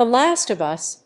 The Last of Us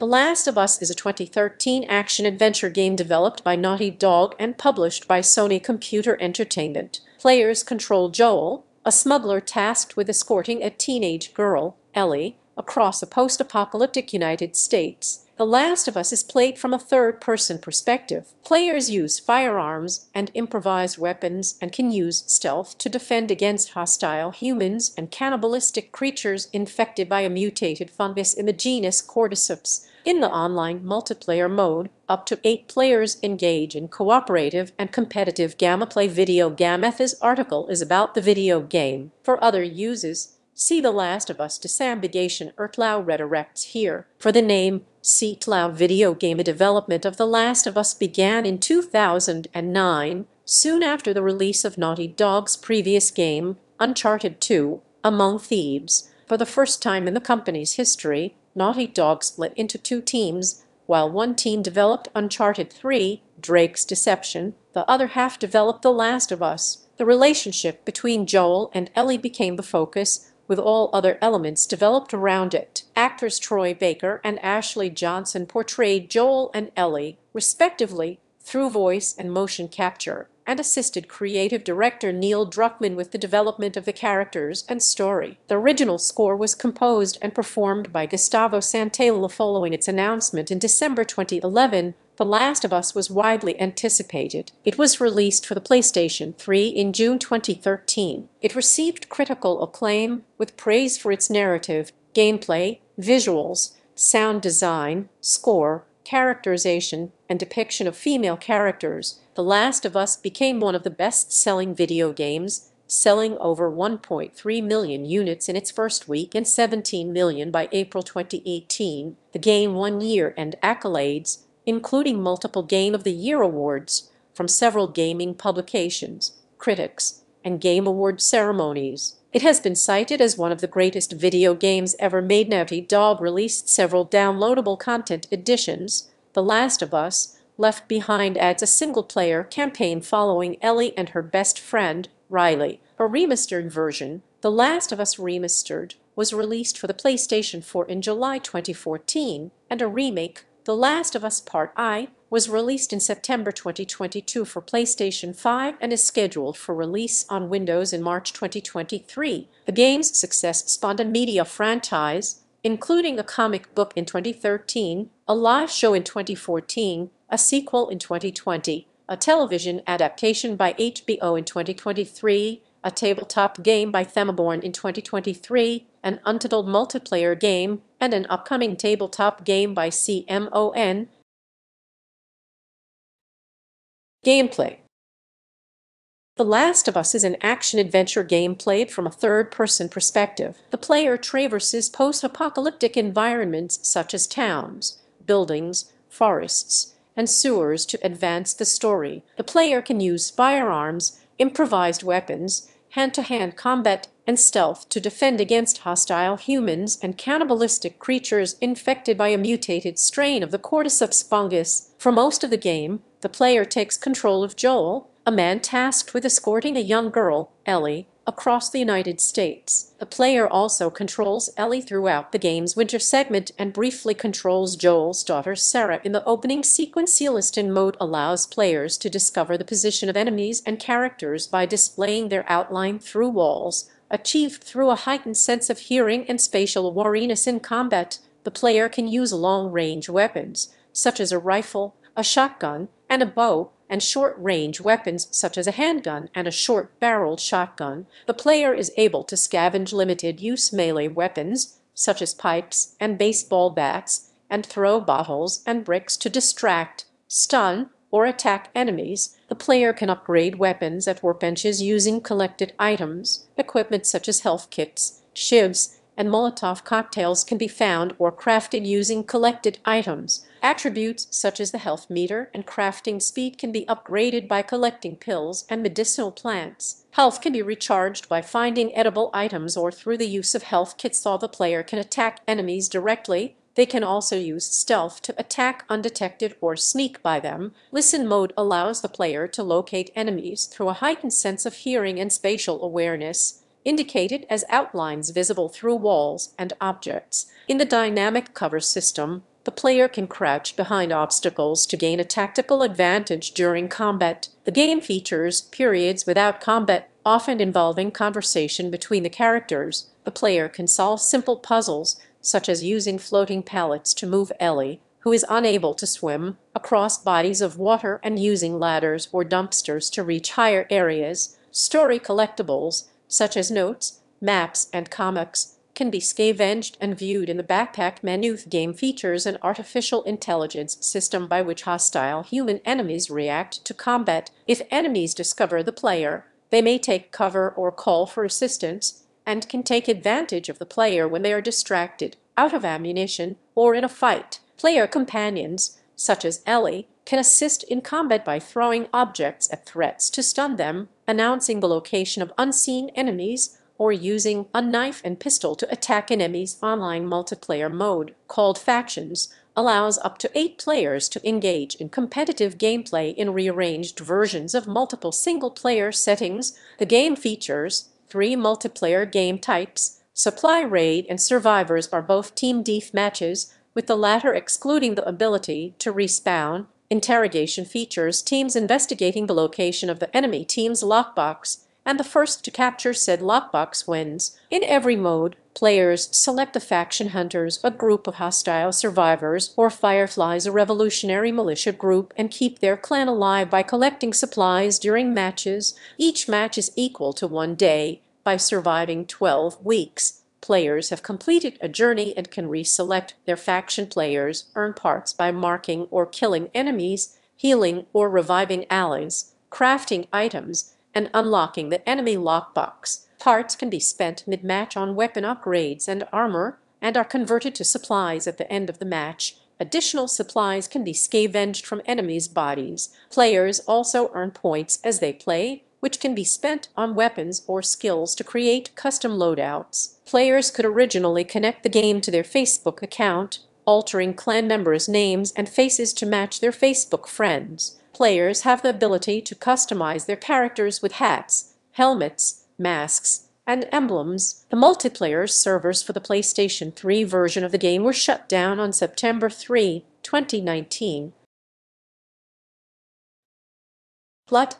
The Last of Us is a 2013 action-adventure game developed by Naughty Dog and published by Sony Computer Entertainment. Players control Joel, a smuggler tasked with escorting a teenage girl, Ellie, across a post-apocalyptic United States. The Last of Us is played from a third-person perspective. Players use firearms and improvised weapons and can use stealth to defend against hostile humans and cannibalistic creatures infected by a mutated fungus in the genus Cordyceps. In the online multiplayer mode, up to eight players engage in cooperative and competitive gameplay. Video Game Gameth's article is about the video game. For other uses, see The Last of Us disambiguation Ertlau redirects here. For the name Seatlau video game development of The Last of Us began in 2009, soon after the release of Naughty Dog's previous game, Uncharted 2, Among Thieves. For the first time in the company's history, Naughty Dog split into two teams, while one team developed Uncharted 3, Drake's Deception, the other half developed The Last of Us. The relationship between Joel and Ellie became the focus, with all other elements developed around it. Actors Troy Baker and Ashley Johnson portrayed Joel and Ellie, respectively, through voice and motion capture, and assisted creative director Neil Druckmann with the development of the characters and story. The original score was composed and performed by Gustavo Santaolalla following its announcement in December 2011 the Last of Us was widely anticipated. It was released for the PlayStation 3 in June 2013. It received critical acclaim, with praise for its narrative, gameplay, visuals, sound design, score, characterization, and depiction of female characters. The Last of Us became one of the best-selling video games, selling over 1.3 million units in its first week and 17 million by April 2018. The game won year-end accolades, including multiple Game of the Year awards from several gaming publications, critics, and Game Award ceremonies. It has been cited as one of the greatest video games ever made. Naughty Dog released several downloadable content editions. The Last of Us, Left Behind adds a single-player campaign following Ellie and her best friend, Riley. A remastered version, The Last of Us Remastered, was released for the PlayStation 4 in July 2014, and a remake the Last of Us Part I was released in September 2022 for PlayStation 5 and is scheduled for release on Windows in March 2023. The game's success spawned a media franchise, including a comic book in 2013, a live show in 2014, a sequel in 2020, a television adaptation by HBO in 2023, a tabletop game by Themeborne in 2023, an Untitled multiplayer game, and an upcoming tabletop game by CMON. Gameplay The Last of Us is an action-adventure game played from a third-person perspective. The player traverses post-apocalyptic environments such as towns, buildings, forests, and sewers to advance the story. The player can use firearms, improvised weapons, hand-to-hand -hand combat, and stealth to defend against hostile humans and cannibalistic creatures infected by a mutated strain of the cordyceps fungus. For most of the game, the player takes control of Joel, a man tasked with escorting a young girl, Ellie, across the United States. The player also controls Ellie throughout the game's winter segment and briefly controls Joel's daughter Sarah in the opening sequence. Celestine mode allows players to discover the position of enemies and characters by displaying their outline through walls, achieved through a heightened sense of hearing and spatial awareness in combat. The player can use long-range weapons, such as a rifle, a shotgun, and a bow, and short-range weapons such as a handgun and a short-barreled shotgun, the player is able to scavenge limited-use melee weapons such as pipes and baseball bats and throw bottles and bricks to distract, stun, or attack enemies. The player can upgrade weapons at workbenches using collected items. Equipment such as health kits, shivs, and Molotov cocktails can be found or crafted using collected items. Attributes such as the health meter and crafting speed can be upgraded by collecting pills and medicinal plants. Health can be recharged by finding edible items or through the use of health kits so the player can attack enemies directly. They can also use stealth to attack undetected or sneak by them. Listen mode allows the player to locate enemies through a heightened sense of hearing and spatial awareness. indicated as outlines visible through walls and objects. In the dynamic cover system, the player can crouch behind obstacles to gain a tactical advantage during combat. The game features periods without combat, often involving conversation between the characters. The player can solve simple puzzles, such as using floating pallets to move Ellie, who is unable to swim, across bodies of water and using ladders or dumpsters to reach higher areas. Story collectibles, such as notes, maps, and comics, can be scavenged and viewed in the backpack menu. The Game features an artificial intelligence system by which hostile human enemies react to combat. If enemies discover the player, they may take cover or call for assistance, and can take advantage of the player when they are distracted, out of ammunition, or in a fight. Player companions, such as Ellie, can assist in combat by throwing objects at threats to stun them, announcing the location of unseen enemies, or using a knife and pistol to attack enemies. Online multiplayer mode, called Factions, allows up to eight players to engage in competitive gameplay in rearranged versions of multiple single-player settings. The game features three multiplayer game types. Supply Raid and Survivors are both team death matches, with the latter excluding the ability to respawn. Interrogation features teams investigating the location of the enemy team's lockbox and the first to capture said lockbox wins. In every mode, players select the faction hunters, a group of hostile survivors, or Fireflies, a revolutionary militia group, and keep their clan alive by collecting supplies during matches. Each match is equal to one day. By surviving 12 weeks, players have completed a journey and can reselect their faction players, earn parts by marking or killing enemies, healing or reviving allies, crafting items, and unlocking the enemy lockbox. Parts can be spent mid-match on weapon upgrades and armor and are converted to supplies at the end of the match. Additional supplies can be scavenged from enemies' bodies. Players also earn points as they play, which can be spent on weapons or skills to create custom loadouts. Players could originally connect the game to their Facebook account, altering clan members' names and faces to match their Facebook friends players have the ability to customize their characters with hats, helmets, masks, and emblems. The multiplayer servers for the PlayStation 3 version of the game were shut down on September 3, 2019. Plot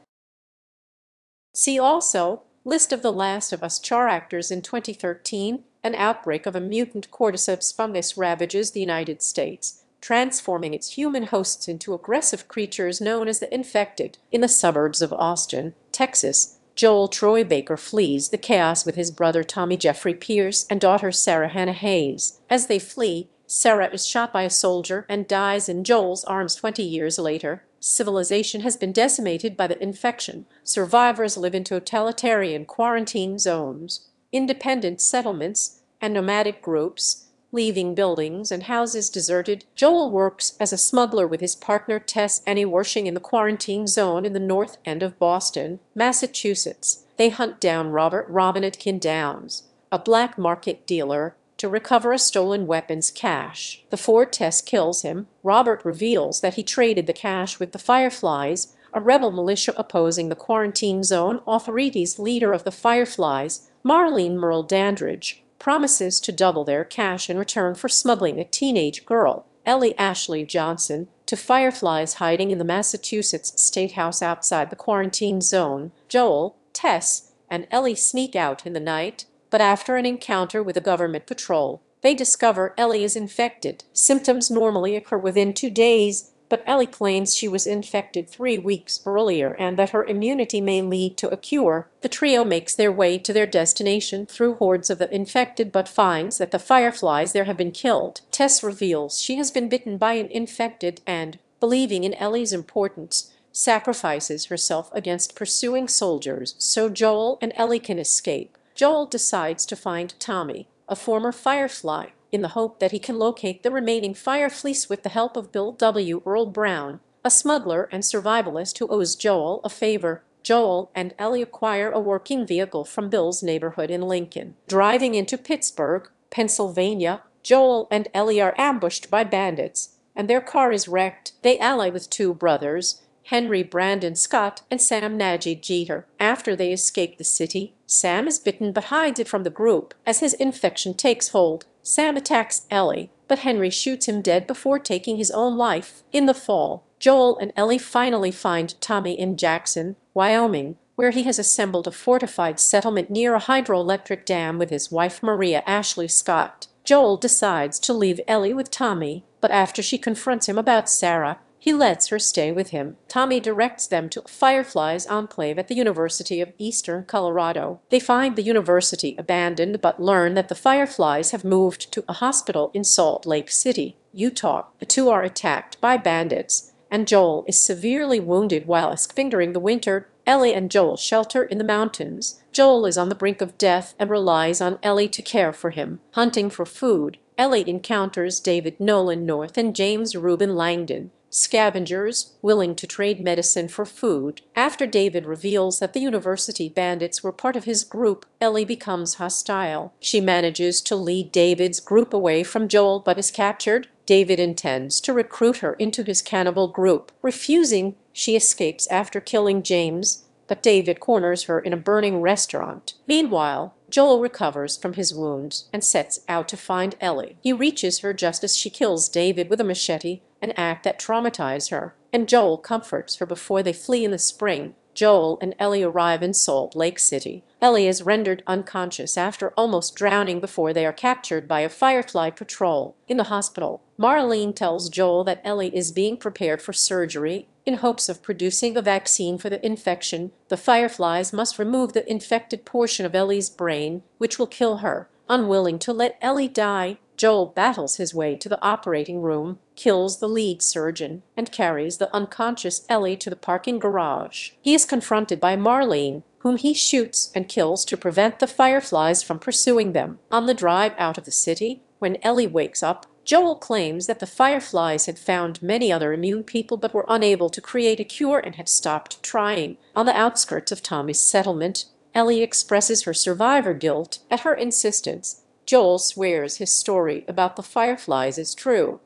See also, List of the Last of Us char actors in 2013, an outbreak of a mutant cordyceps fungus ravages the United States transforming its human hosts into aggressive creatures known as the infected. In the suburbs of Austin, Texas, Joel Troy Baker flees the chaos with his brother Tommy Jeffrey Pierce and daughter Sarah Hannah Hayes. As they flee, Sarah is shot by a soldier and dies in Joel's arms 20 years later. Civilization has been decimated by the infection. Survivors live in totalitarian quarantine zones, independent settlements, and nomadic groups leaving buildings and houses deserted. Joel works as a smuggler with his partner Tess Annie in the quarantine zone in the north end of Boston, Massachusetts. They hunt down Robert Robin Atkin Downes, a black market dealer, to recover a stolen weapons cache. Before Tess kills him, Robert reveals that he traded the cache with the Fireflies, a rebel militia opposing the quarantine zone. Authorities leader of the Fireflies, Marlene Merle Dandridge, promises to double their cash in return for smuggling a teenage girl, Ellie Ashley Johnson, to fireflies hiding in the Massachusetts State House outside the quarantine zone. Joel, Tess, and Ellie sneak out in the night, but after an encounter with a government patrol, they discover Ellie is infected. Symptoms normally occur within two days, but Ellie claims she was infected three weeks earlier and that her immunity may lead to a cure. The trio makes their way to their destination through hordes of the infected but finds that the fireflies there have been killed. Tess reveals she has been bitten by an infected and, believing in Ellie's importance, sacrifices herself against pursuing soldiers so Joel and Ellie can escape. Joel decides to find Tommy, a former firefly, in the hope that he can locate the remaining Fireflies with the help of Bill W. Earl Brown, a smuggler and survivalist who owes Joel a favor. Joel and Ellie acquire a working vehicle from Bill's neighborhood in Lincoln. Driving into Pittsburgh, Pennsylvania, Joel and Ellie are ambushed by bandits, and their car is wrecked. They ally with two brothers, Henry Brandon Scott, and Sam Nadji Jeter. After they escape the city, Sam is bitten but hides it from the group. As his infection takes hold, Sam attacks Ellie, but Henry shoots him dead before taking his own life. In the fall, Joel and Ellie finally find Tommy in Jackson, Wyoming, where he has assembled a fortified settlement near a hydroelectric dam with his wife Maria Ashley Scott. Joel decides to leave Ellie with Tommy, but after she confronts him about Sarah, he lets her stay with him. Tommy directs them to a Fireflies enclave at the University of Eastern Colorado. They find the university abandoned but learn that the Fireflies have moved to a hospital in Salt Lake City, Utah. The two are attacked by bandits, and Joel is severely wounded while escaping the winter. Ellie and Joel shelter in the mountains. Joel is on the brink of death and relies on Ellie to care for him. Hunting for food, Ellie encounters David Nolan North and James Reuben Langdon, scavengers willing to trade medicine for food. After David reveals that the university bandits were part of his group, Ellie becomes hostile. She manages to lead David's group away from Joel but is captured. David intends to recruit her into his cannibal group. Refusing, she escapes after killing James, but David corners her in a burning restaurant. Meanwhile, Joel recovers from his wounds and sets out to find Ellie. He reaches her just as she kills David with a machete, an act that traumatizes her, and Joel comforts her before they flee in the spring. Joel and Ellie arrive in Salt Lake City. Ellie is rendered unconscious after almost drowning before they are captured by a Firefly patrol. In the hospital, Marlene tells Joel that Ellie is being prepared for surgery in hopes of producing a vaccine for the infection. The Fireflies must remove the infected portion of Ellie's brain, which will kill her. Unwilling to let Ellie die, Joel battles his way to the operating room, kills the lead surgeon, and carries the unconscious Ellie to the parking garage. He is confronted by Marlene, whom he shoots and kills to prevent the fireflies from pursuing them. On the drive out of the city, when Ellie wakes up, Joel claims that the fireflies had found many other immune people but were unable to create a cure and had stopped trying. On the outskirts of Tommy's settlement, Ellie expresses her survivor guilt at her insistence Joel swears his story about the fireflies is true.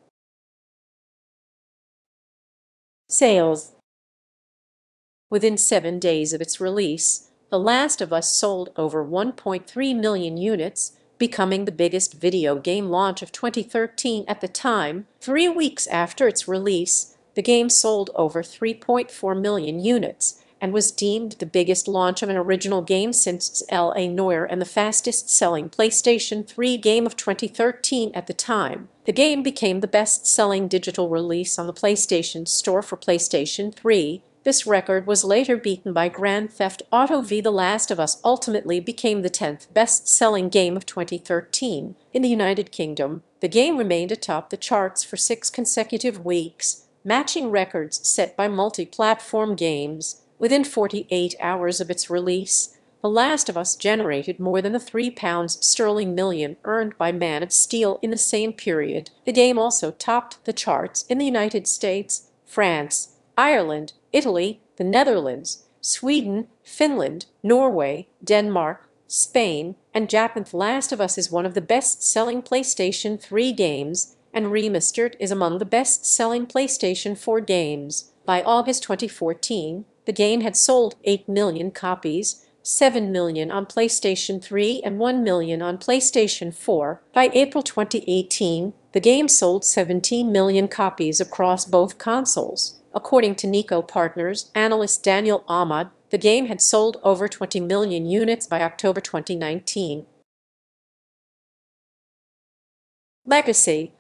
Sales Within seven days of its release, The Last of Us sold over 1.3 million units, becoming the biggest video game launch of 2013 at the time. Three weeks after its release, the game sold over 3.4 million units, and was deemed the biggest launch of an original game since L.A. Noire and the fastest-selling PlayStation 3 game of 2013 at the time. The game became the best-selling digital release on the PlayStation Store for PlayStation 3. This record was later beaten by Grand Theft Auto v The Last of Us ultimately became the 10th best-selling game of 2013. In the United Kingdom, the game remained atop the charts for six consecutive weeks, matching records set by multi-platform games. Within 48 hours of its release, The Last of Us generated more than the £3 sterling million earned by Man of Steel in the same period. The game also topped the charts in the United States, France, Ireland, Italy, the Netherlands, Sweden, Finland, Norway, Denmark, Spain, and Japan. The Last of Us is one of the best-selling PlayStation 3 games, and Remastered is among the best-selling PlayStation 4 games. By August 2014, the game had sold 8 million copies, 7 million on PlayStation 3 and 1 million on PlayStation 4. By April 2018, the game sold 17 million copies across both consoles. According to Niko Partners analyst Daniel Ahmad, the game had sold over 20 million units by October 2019. Legacy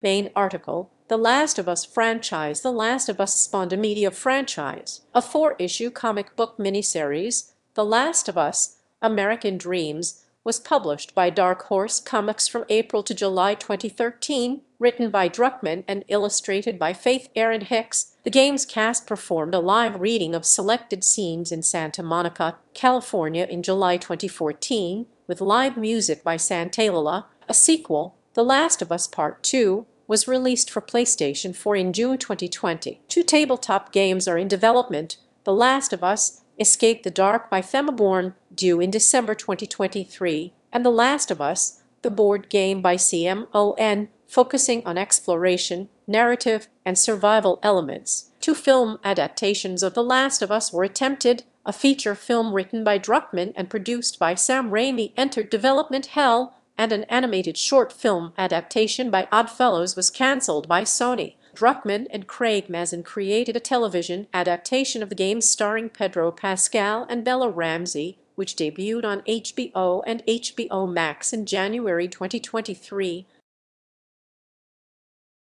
Main article the Last of Us franchise The Last of Us spawned a media franchise. A four-issue comic book miniseries, The Last of Us, American Dreams, was published by Dark Horse Comics from April to July 2013, written by Druckmann and illustrated by Faith Erin Hicks. The game's cast performed a live reading of selected scenes in Santa Monica, California in July 2014, with live music by Santaolalla. A sequel, The Last of Us Part 2, was released for PlayStation 4 in June 2020. Two tabletop games are in development, The Last of Us, Escape the Dark by Themeborne, due in December 2023, and The Last of Us, the board game by CMON, focusing on exploration, narrative, and survival elements. Two film adaptations of The Last of Us were attempted, a feature film written by Druckmann and produced by Sam Raimi entered development hell, and an animated short film adaptation by Oddfellows was cancelled by Sony. Druckmann and Craig Mazin created a television adaptation of the game starring Pedro Pascal and Bella Ramsey, which debuted on HBO and HBO Max in January 2023